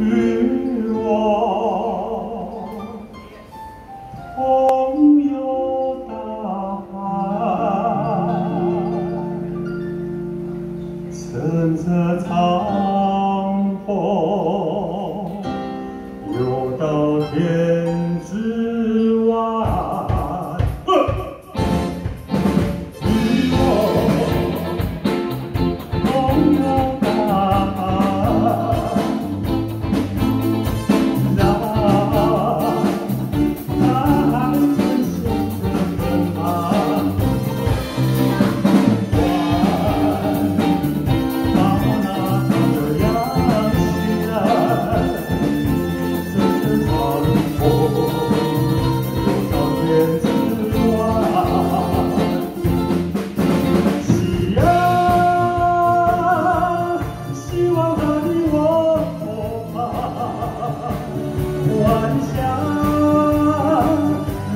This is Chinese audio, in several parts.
与我同游大海乘着长虹游到天幻想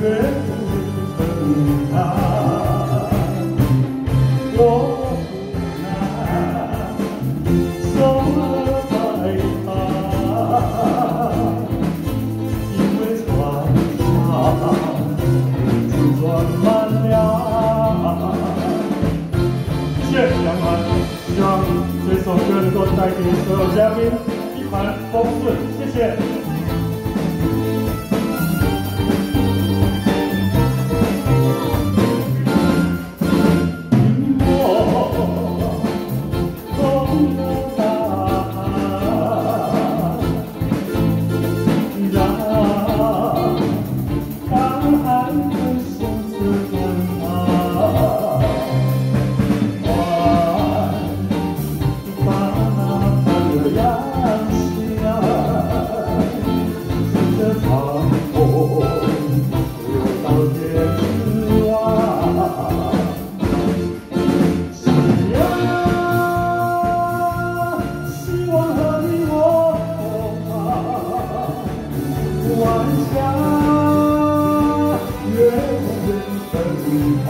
远不的开我不能说再叹因为船上已经装满了谢谢妈希望这首歌能够带给所有嘉宾一帆风顺谢谢夕阳着长风流到天，希望和你我，晚霞，越远越孤单。